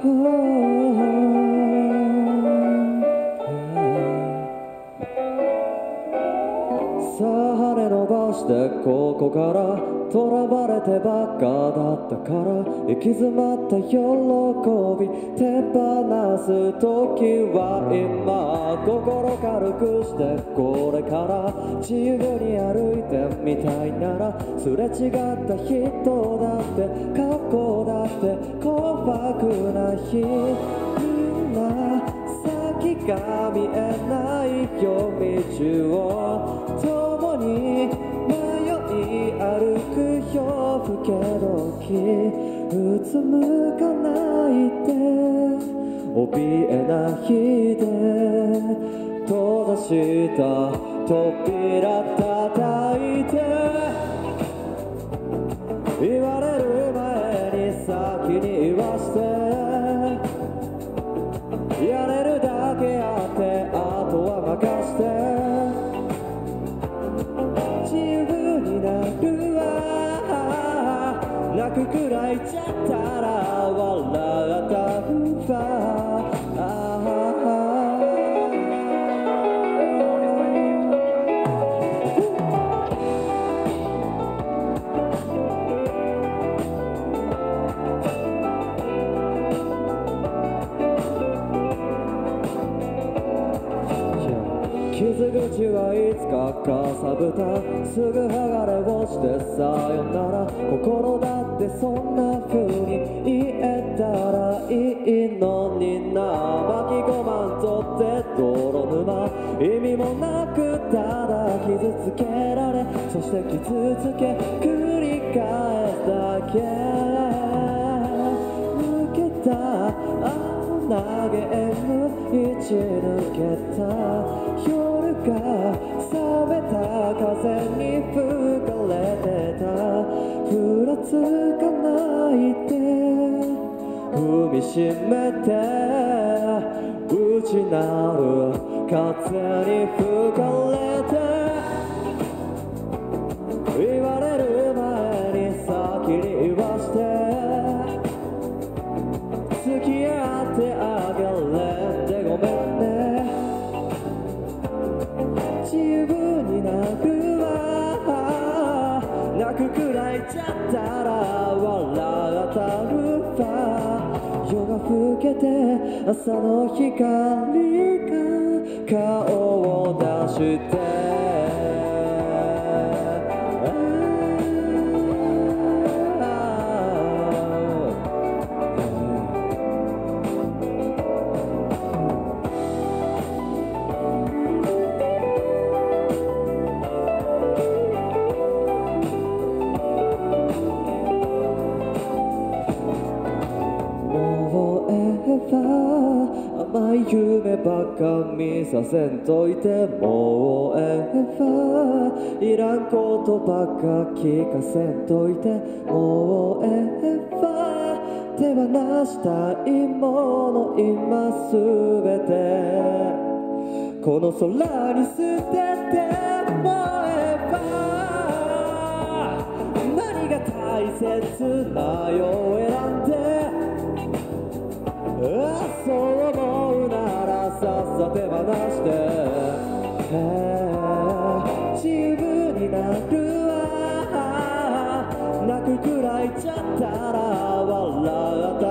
さあ羽伸ばしてここからとらわれてばっかだったから行き詰まった喜び手放す時は今。心軽くしてこれから自由に歩いてみたいならすれ違った人だって格好だって怖くないみんな先が見えない夜道を共に迷い歩く夜更け時うつむかないで怯えないで閉ざした扉叩自由になるわ。泣くくらいちゃったら笑ったるわ。傷口はいつかかさぶたすぐ剥がれ落ちてさよなら心だってそんな風に言えたらいいのにな巻き込まんとって泥沼意味もなくただ傷つけられそして傷つけ繰り返すだけ抜けたあの投げむ打ち抜けたつかないで踏みしめて内なる風に吹かれて言われる前に先に言わして付き合ってあげれ泣くくらいちゃったら笑ったるわ夜が更けて朝の光が顔を出して。甘い夢ばっか見させんといてもうええわいらんことばっか聞かせんといてもうええ手放したいもの今すべてこの空に捨ててもえば何が大切なよを選んでそう思うならさっさ手放して、えー、自分になるわ。泣くくらいちゃったら笑った